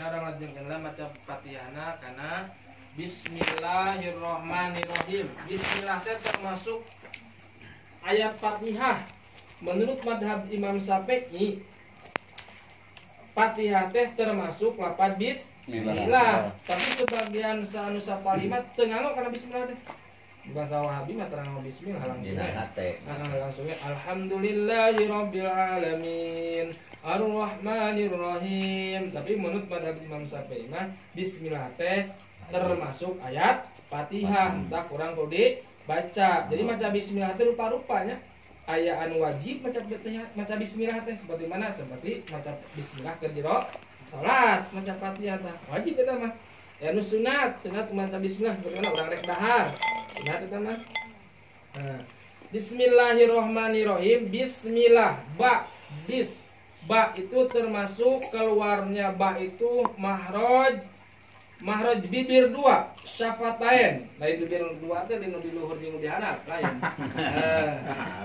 Orang ngajengkeunlah maca Fatihahna karena Bismillahirrahmanirrahim. Bismillah teh termasuk ayat Fatihah. Menurut madhab Imam Syafi'i, Fatihah teh termasuk lapan bismillah. Tapi sebagian sanu sapalimat teu nganggo karena bismillah teh. Bahasa Wahabi mah terang bismillah langsung. Ah, langsung. Alhamdulillahirabbil alamin. Ar-Rahmanir Rahim. Tapi menurut madhab Imam Syafi'i mah bismillah teh termasuk ayat Fatihah. Tak kurang kudu baca. Jadi maca bismillah teh rupa-rupanya aya anu wajib maca maca bismillah teh seperti mana? Seperti maca bismillah keur jero salat, maca Fatihah. Wajib eta mah. Ya nu sunat, sunat maca bismillah seperti mana urang rek dahar. Sunat eta mah. Nah, Bismillahirrohmanirrohim Bismillah Ba. Bis. Ba itu termasuk keluarnya Ba itu Mahroj Mahroj bibir dua Syafatain Lain bibir dua itu Dino di luhur di dihanap Lain.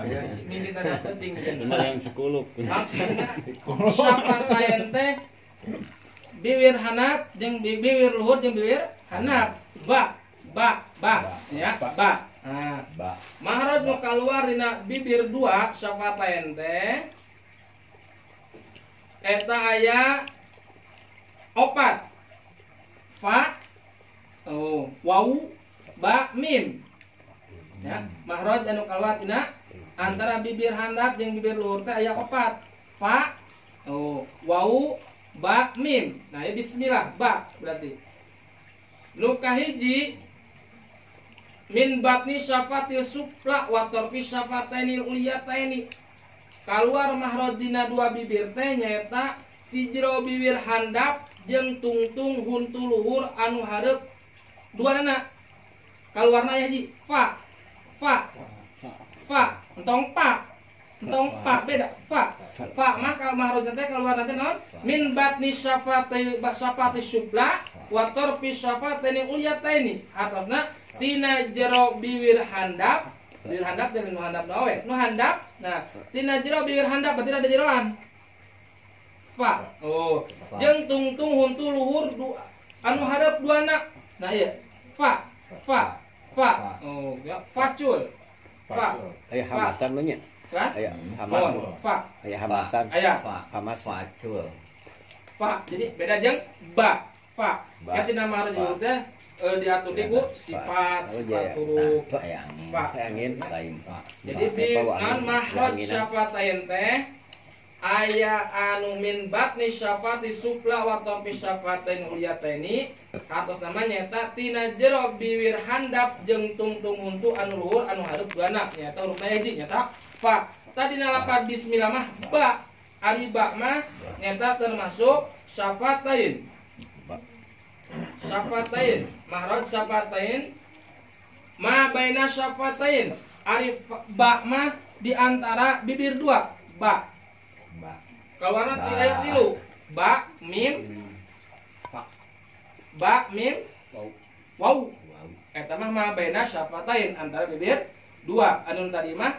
Eh, Ini tanda penting Cuma yang sekuluk. Maksudnya Syafatain teh Bibir hanap bi- bibir luhur Jeung bibir hanap. Ba Ba Ba Ya Ba. Nah Ba. Mahraj nu keluar dina bibir dua syafatain teh eta aya opat. Fa oh wau ba mim. Ya mahraj anu keluar dina antara bibir handap jeung bibir luhur teh aya opat. Fa oh wau ba mim. Nah ini bismillah ba berarti. Nu kahiji min batni syafatil supla wa tarfi syafataini uliyataini keluar mahrodina dua bibir teh nyaeta ti jero bibir handap jeung tungtung huntu luhur anu hareup. Dua nana. Keluarna ya ji fa fa fa entong pa entong pa beda fa. Fa mah kalau mahrodina teh keluar nanti non min batni syafati syafati supla wa tarfi syafataini uliyataini atasna tina jero bibir handap bibir handap dan nu handap nawe nu handap nah tina jero bibir handap berarti ada jeroan fa oh jeung tungtung huntu luhur du, anu hadap dua anak nah iya fa fa fa oh ya facul fa Aya hamasan mah nya. kan Aya hamas. oh fa Aya hamasan. aya Fa. Hamas. Facul. fa jadi beda jeung ba fa Ba. ya tina marjul teh eh, diatur di ku sifat Oh, sifat iya. huruf Nah, aya angin. Fa. Aya angin. Lain Pak. Jadi di non mahraj anginan. syafatain teh aya anu min batni syafati supla wa tampi syafatain uliyataini atas namanya nyata tina jero bibir handap jeung tungtung huntu anu luhur anu hareup duana nyata hurufna hiji nyata fa tadi nalapat bismillah mah ba ari ba mah nyata termasuk syafatain. Syafatain. Mahraj syafatain. Ma baina syafatain. Ari fa- ba mah di antara bibir dua. Ba. Ba. kaluarna Ba. ti aya tilu. Ba mim ba. Mim Wau. wau. Wow. eta mah ma baina syafatain antara bibir dua. Anu tadi mah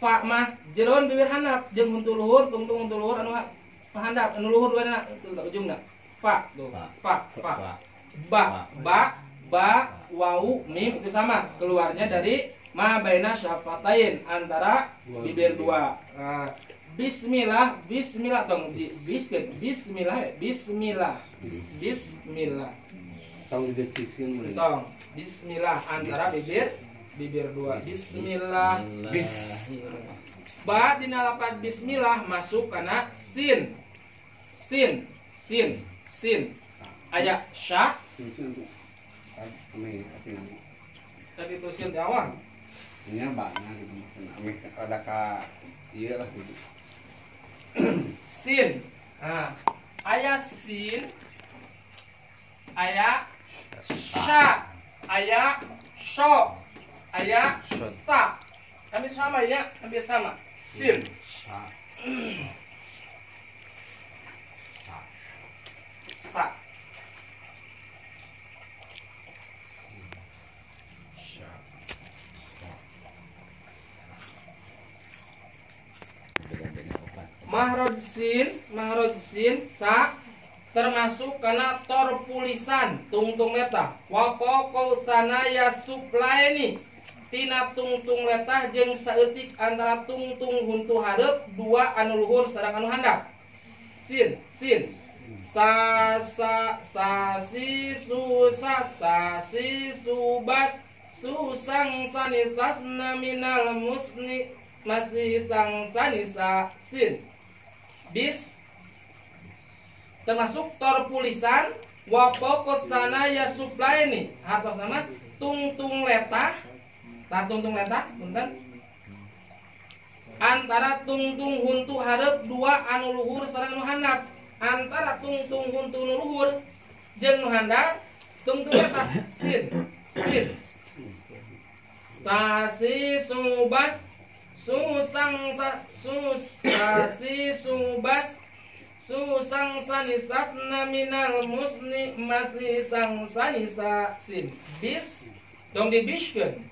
fa mah jeroan bibir handap jeung huntu luhur tungtung huntu luhur anu ha- handap anu luhur dua na ujungna fa. Tuh Fa. fa. Fa. Fa. Ba ba. ba wau mim itu sama. Keluarnya dari ma baina syafatain antara bibir dua. Nah, bismillah bismillah tong di bis bismillah ya bismillah. Bismillah. Tong tong bismillah antara bibir bibir dua. Bismillah. Bis. ba dina lapan bismillah masuk karena sin. Sin sin sin. Aya syah Disisiun tuh. Kan ame ati nami. tadi itu di awal Ini banyak gitu maksudnya. Ame ada ka iya lah gitu. sin nah aya sin aya sya aya syo aya ta hampir sama ya hampir sama sin Sa. sa mahroj sin mahroj sin sa termasuk karena torpulisan tungtung letah. Wapoko sanaya suplaini? Tina tungtung letah jeung saeutik antara tungtung huntu hareup dua anu luhur anu handap. Sin sin. Sa sa sa si su sa si subas susang sanitasna minal musni masih sang sanisa sin bis termasuk torpulisan wapokot tanah ya ini atas nama tungtung letah. Tak tungtung letah punten. Antara tungtung huntu harap dua anu luhur handap. Antara tungtung huntu luhur jeung nu tungtung letah. Sin. Sin. Sasi subas susang sa, sus sasi subas susang sanisatna minal musni masli sang sanisa sin. Bis dong di biskeun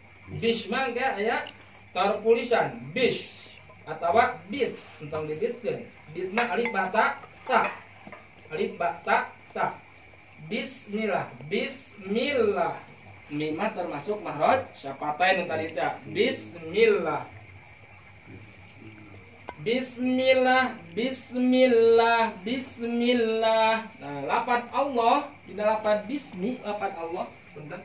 bis mangga aya terpulisan bis. Atau bit. Entong di bitkeun bit mah alif bata ta alif bata ta bismillah bismillah. Mimah termasuk mahraj syafatain tadi bismillah Bismillah, Bismillah, Bismillah. Nah, lapat Allah tidak lapat Bismi, lapat Allah. Bentar.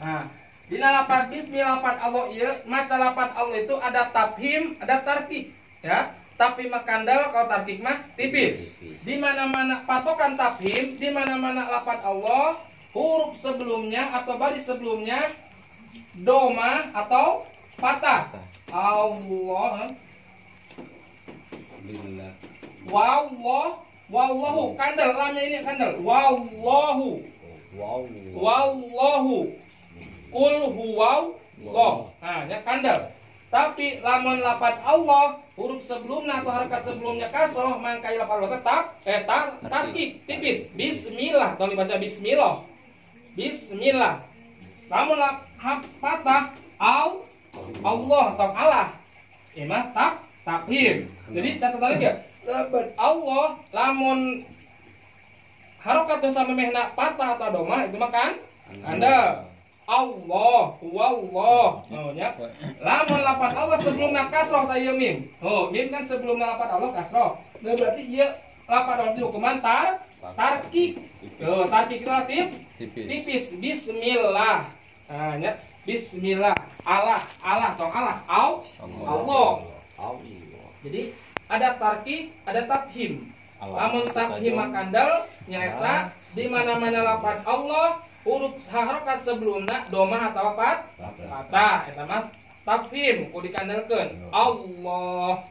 Nah, di lapat Bismi, lapat Allah iya, maca lapat Allah itu ada tabhim, ada tarkik, ya. Tapi makandal kalau tarkik mah tipis. Di mana-mana patokan tabhim, di mana-mana lapat Allah, huruf sebelumnya atau baris sebelumnya doma atau patah. Allah. Alhamdulillah. wallah. Wallahu. Kandel lamnya ini kandel. Wallahu. Wow. wallahu. Kul huwallah nah ya kandel. Tapi lamun lapat Allah huruf sebelumnya atau harakat sebelumnya kasroh maka lapat Allah tetap eh tar tipis. Bismillah. Tolong dibaca bismillah. Bismillah. Lamun lap patah au Allah atau Allah. Imah tak takhir. Jadi catatan lagi ya. Dapat. Allah lamun harokat tuh sama mehna patah atau doma itu makan anda Allah wallah oh ya. Lamun lapat Allah sebelum kasroh tayo mim? Oh mim kan sebelum lapat Allah kasroh. Nah, berarti iya lapat Allah itu hukuman tar tarkik. Oh tarkik itu relatif Tipis. tipis. Bismillah. Nah, ya. Bismillah. Allah Allah tong Allah. Au Allah. Allah. jadi ada tarki ada tabhim lamun tabhim makandal nyata di mana mana lapat Allah huruf harokat sebelumnya doma atau apa patah. Eta mah tabhim ku dikandalkeun Allah.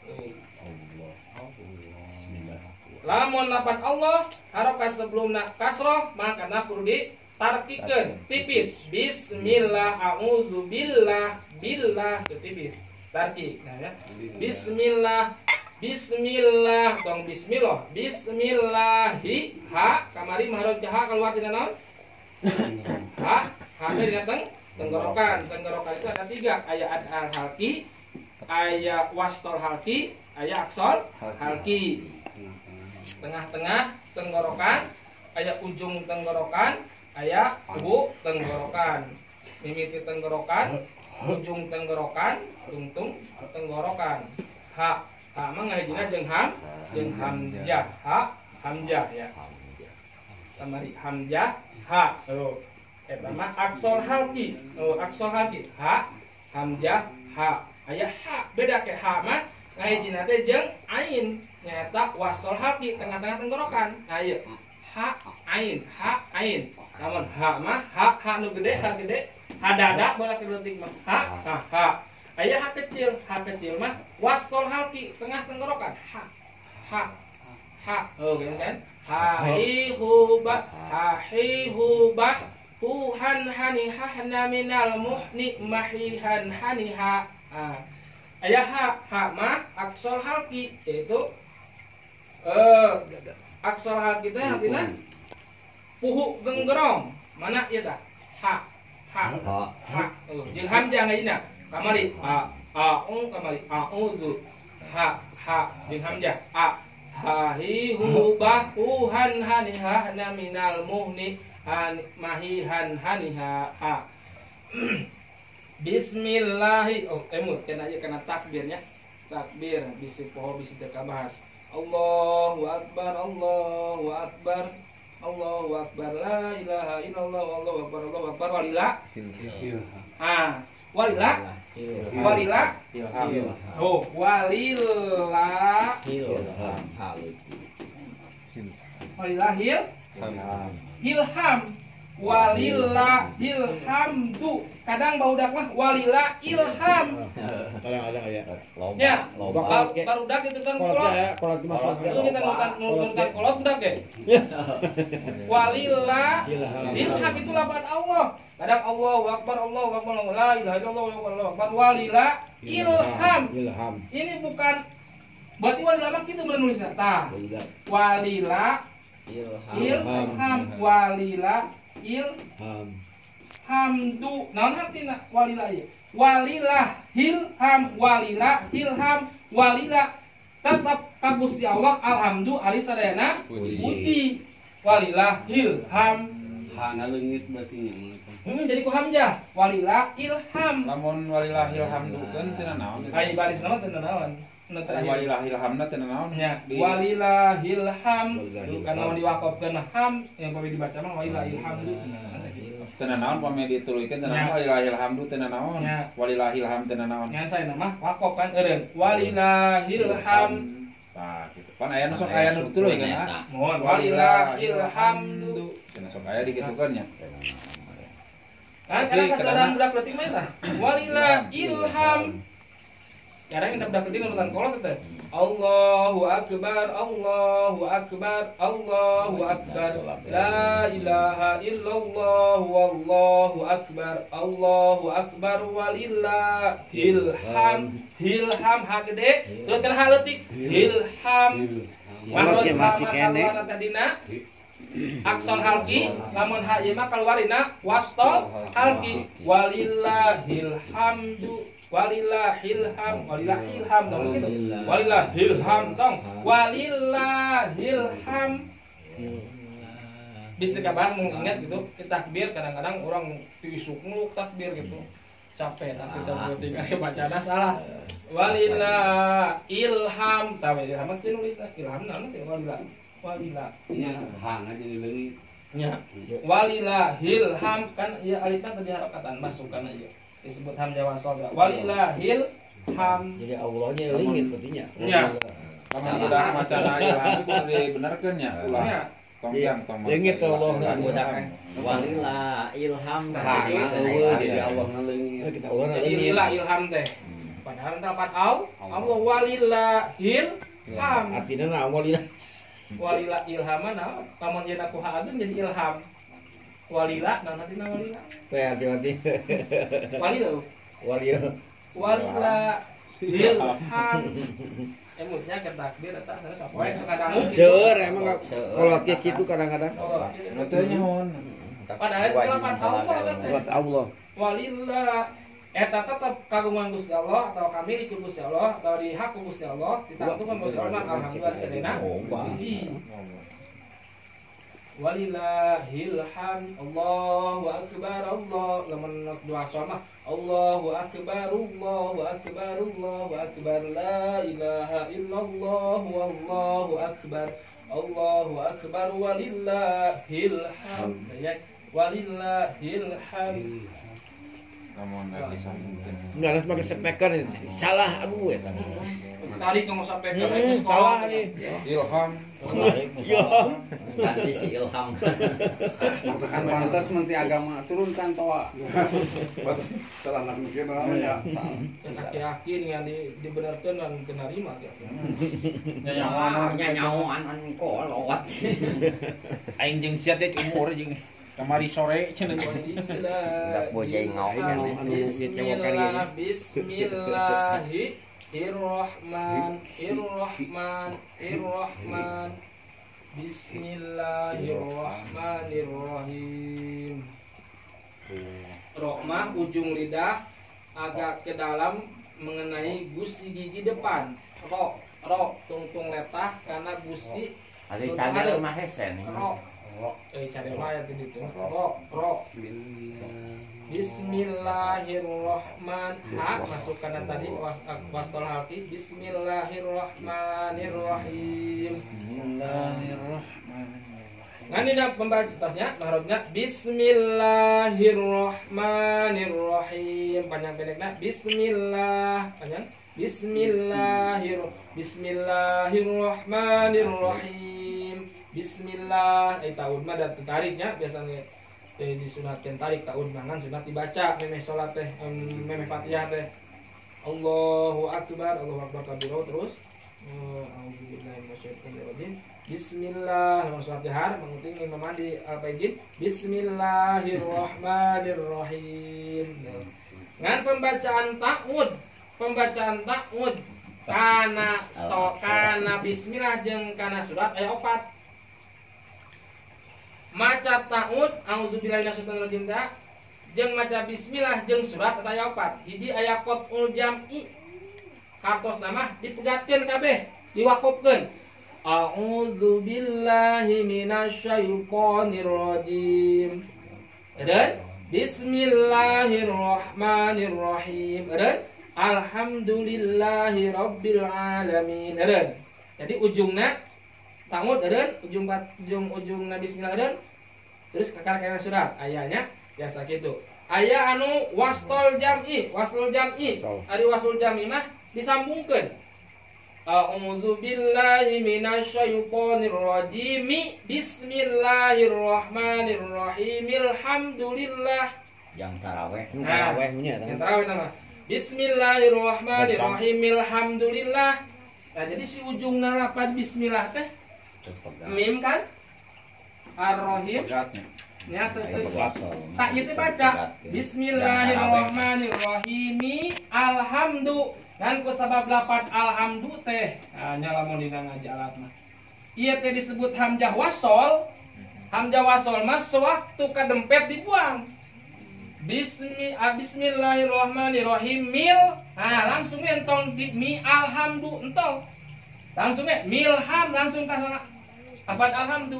Lamun lapat Allah harokat sebelumnya kasroh maka na kudu ditarkikeun tipis. Bismillah a'udzu billah billah itu tipis. Tarkik nah ya. Bismillah bismillah dong bismillah. Bismillahi ha kamari maharot ha keluar tina naon ha ha tadi datang. Tenggorokan tenggorokan itu ada tiga. Ayat al halki ayat wastol halki ayat aksol halki. Tengah-tengah tenggorokan ayat ujung tenggorokan ayat kubu tenggorokan. Mimiti tenggorokan ujung tenggorokan tungtung tenggorokan. Ha ha mah jeung ham jeung hamjah. Ha hamjah ya. Kamari hamjah ha. Oh eta mah aksol halki. Oh aksol halki. Ha hamjah ha. Aya ha. Beda ke ha mah ngahijina teh jeung ain. Nyata wasol halki tengah-tengah tenggorokan. Nah ieu ha ain ha ain namun ha mah ha ha nu gede ha gede. Ha dada bola kedutik mah ha ha. ha aya ha kecil ha kecil mah wasol halki tengah tenggorokan. Ha ha ha. Oh gitu kan? Ha hi hu ba. Ha hi hu ba. Hu han hani hahna minal muhni mahihan hani ha. Ah aya ha ha mah aksol halki yaitu eh aksol halki teh artinya puhu genggerong mana? Ieu tah ha. Ha. Ha jeung hamzah ngajina kamari. A. A. Ung kamari. A. Uzu ha. Ha. Jeung hamzah a. Hahi hu. Bah hu. Han. Hani ha. Na. Minal muhni han mahi han. Hani ha. Ha Bismillahi. Oh emut kena aja kena takbirnya takbir. Bisi poho bisi teka bahas Allahu akbar. Allahu akbar Allahu akbar la ilaha illallah Allahu akbar Allahu akbar walila ah walila walila oh walila walilahil ilham walila ilhamdu kadang baudak mah walila ilham Kadang-kadang ya. ya ba- barudak itu kan Kolot kolot ya, kolot itu kita nonton nonton kolot budak ya. walila ilham itu lapan Allah. Kadang Allahu akbar Allahu akbar la ilaha illallah Allahu akbar walila ilham Ilham. ini bukan berarti walila mah gitu menulisnya. Tah. Walila ilham walila Ham. ilhamdu naon artinya walila ieu walilah ilham walila ilham walila. Tetap ka Gusti Allah. Alhamdu. Ari sadayana Puji. walilah ilham Hana leungit berarti nya hmm, jadi ku hamzah walila ilham lamun walillahil hamdu kan cenah naon? Ai baris nama teu naon hamda cenah naon? Nya Di- walilahil ham Walillahil kan mau diwakafkeun ham yang pami dibaca mah walilahil hamdu cenah naon pame dituluykeun Ya. naon? Walillahil hamdu cenah naon? Ya. walillahil ham cenah naon? Ngan saya nama wakaf kan eureun. Walilahil ham Nah, gitu. Pan aya nu sok aya nu dituluykeun ah. mohon walilahil hamdu Cenah sok aya digitukeun nya. kan kadang kesadaran budak berarti mah tah walilah kadang kita budak berarti nurutan kolot teh Allahu akbar Allahu akbar Allahu akbar. La ilaha illallah wallahu akbar Allahu akbar walillahil ham. Hilham ha gede. Terus kan ha leutik Hilham. Ge masih kene. tadina Aksol halki lamun ha ieu mah kaluarina wastol halki. Walillahil hamdu walillahil ham walillahil ham tong gitu. Walillahil ham tong. Walillahil ham. Bis kabah mengingat gitu kita takbir kadang-kadang orang tiusuk muluk takbir gitu. Capek tapi sampai tiga bacana salah. Walillah ilham tahu ilham itu nulis ilham nama sih walillah walillah Nya hana jadi leungit. nya walillah ilham kan ya alifnya tadi harakatan masukkan aja disebut hamzah wasol walillahil ham Jadi Allahnya lingit berarti nya. Ya. Lamun udah macana ilham itu dibenerkeun nya ulah. Ya. Tong yang tong. Leungit tuh Allah. Budak walila ilham eueuh jadi Allah ngaleungit. Kita Allah jadi lingit. lila ilham teh padahal dapat au Allah walillahil ham Artinya naon walillah. Walila ilhama nah lamun jadi aku haadun jadi ilham walila nah nanti nah walila Teh arti-arti. walila Walillah. walila ilham emutnya ke takbir eta sana sapoe sakadamu Seur emang kolot ge kitu kadang-kadang. Nu teu nyahoan. padahal itu lapan Allah Allah. walillah eta tetap kagungan Gusti Allah atau kami di Gusti Allah atau di hak Gusti Allah ditanggung Gusti Allah alhamdulillah sedena puji. Walillahil hamd. Allahu akbar Allah lamun doa sama Allahu akbar Allahu akbar Allahu akbar. La ilaha illallah wallahu akbar. Allahu akbar walillahil hamd. Ya walillahil sambungkeun. Enggak harus pakai speaker. Salah aduh eta. tadi kamu sampai ke Hmm, sekolah salah nih. Ilham. ganti si ilham Masakan pantas menteri agama turunkan toa. Salah nak mikir namanya. sakit yakin yang di dibenarkan dan kenarima ya. Nyanyawan. nyanyauan an kolot Aing jeung sia teh umur jeung kamari sore cenah ngau kan, ya. Bismillah Bismillahi Irrahman Irrahman Irrahman Bismillahirrahmanirrahim Rohmah ujung lidah agak ke dalam mengenai gusi gigi depan. Kok ro tungtung letah karena busi Ada cadel mah hese nih. Eh cari mah tadi itu ro ro Bismillahirrahmanirrahim ha masuk kanan tadi was wastol halki Bismillahirrahmanirrahim. Ngan ini pembacanya mahrotnya Bismillahirrahmanirrahim. Panjang pendeknya Bismillah. Panjang. Bismillahir Bismillahirrahmanirrahim Bismillah. Eh tahun mah ada tariknya biasanya. Eh, disunatkan tarik tahun mangan sunat dibaca memeh salat teh em, memeh fatihah teh. Allahu akbar Allahu akbar kabiro terus. Eh. Bismillah surat jahar menguting imam mandi al-faizin Bismillahirrahmanirrahim. Ngan pembacaan ta'ud pembacaan ta'ud. Kana so kana bismillah jeung kana surat aya opat maca ta'ud auzubillahi minasyaitonirrajim da jeung maca bismillah jeung surat aya opat hiji aya qatul jam'i. Kartos nama dipegatkeun kabeh diwakufkeun A'udzu billahi minasyaitonir rajim. Dan Bismillahirrahmanirrahim. Dan Alhamdulillahi rabbil alamin. Dan jadi ujungnya tangut dan ujung ujung ujungna bismillah dan terus kakak kakak surat ayahnya biasa gitu ayah anu wastol jam'i wastol jam'i ari wastul jam'i mah disambungkan A'udzu billahi minasyaitonir rajim. Bismillahirrahmanirrahim. Alhamdulillah. Yang taraweh. Nah. taraweh punya Yang tarawih sama. Bismillahirrahmanirrahim. Alhamdulillah. Nah, jadi si ujungna lapan bismillah teh mim kan? Ar-Rahim. Ya. Tak itu baca. Bismillahirrahmanirrahim. Alhamdu. Dan ku sabab lapat alhamdu teh. Nah, Nyala mau dina ngaji alat mah. Iya teh disebut hamzah wasol. Hamzah wasol mas sewaktu kadempet dibuang. Bismi, ah, Bismillahirrahmanirrahim. Mil. Nah langsung entong di mi alhamdu entong. Langsung ya milham langsung ke Apa alhamdu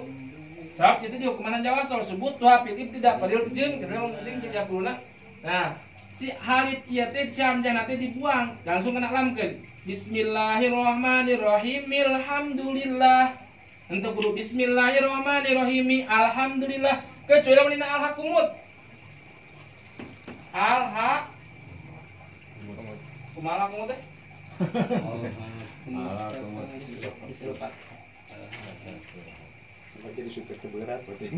Sebab itu di hukuman Jawa soal sebut tuh pitip tidak padahal jeung kedua penting tiga puluh Nah, si halit ieu teh jamnya nanti dibuang, langsung kena lamkeun. Bismillahirrahmanirrahim. Alhamdulillah. Untuk guru Bismillahirrahmanirrahim. Alhamdulillah. Kecuali lamun dina alha kumut. Alha Kumaha kumut teh? Jadi supir keberat ya.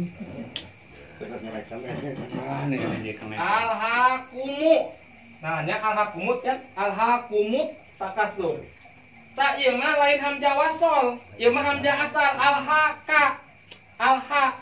Ah, kena. Alhakumu. Nah, nya alhakumut kan? Alhakumut takatsur. Tak ieu mah lain hamzah wasol. Ieu mah hamzah asal alhaka. Alha.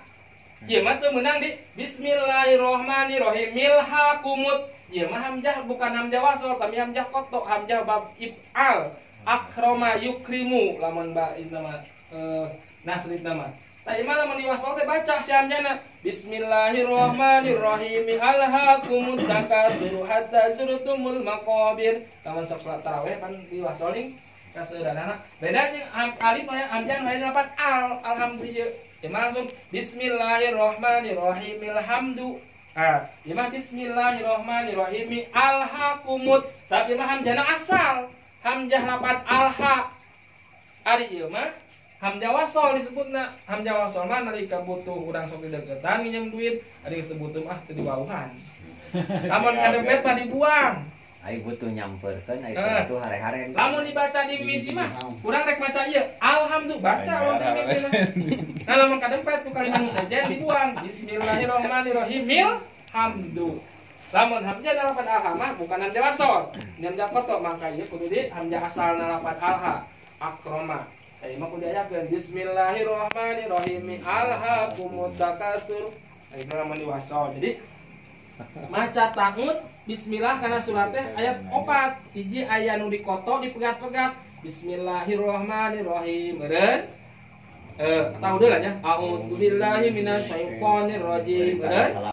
Ieu mah teu meunang di Bismillahirrahmanirrahim. Milhakumut. Ieu mah hamzah bukan hamzah wasol, tapi hamzah koto, hamzah bab if'al. Akroma yukrimu lamun ba itu nama eh, nasrib nama. Mah lamun diwasol teh baca si hamzahna. Bismillahirrahmanirrahim. Alhaakumut takatsur hatta zurtumul maqabir. Taman sok salat tarawih kan diwasoling kaseuranana. Beda am- alif aya hamzah lain lapan al. Alhamdulillah. Ya langsung Bismillahirrahmanirrahim. Alhamdu. Ah, ieu mah Bismillahirrahmanirrahim. Sabab ieu mah hamzahna asal. Hamzah lapan alha. Ari ieu mah Hamzah wasol disebutna Hamzah wasol mah nalika butuh urang sok dideketan minjem duit geus teu butuh mah teu diwauhan. Lamun kadempet mah dibuang. Ayo butuh nyamperkeun ayo Eh. butuh hare-hare. lamun dibaca di mimpi mah urang rek maca ieu alhamdulillah baca lamun di mimpi mah. nah lamun kadempet tu kalimat saja dibuang. Bismillahirrahmanirrahim. Hamdu. Lamun hamzah nalapat alha mah bukan hamzah wasol. Ini hamzah koto maka ieu kudu di hamzah asal nalapat alha. Akroma Saya mah kudu ayakeun Bismillahirrahmanirrahim alhaakumut diwasol. Jadi maca ta'ud bismillah karena surat teh ayat opat hiji aya nu dikoto dipegat-pegat. Bismillahirrahmanirrahim. Meureun eh tahu deulah nya a'udzubillahi minasyaitonir rajim meureun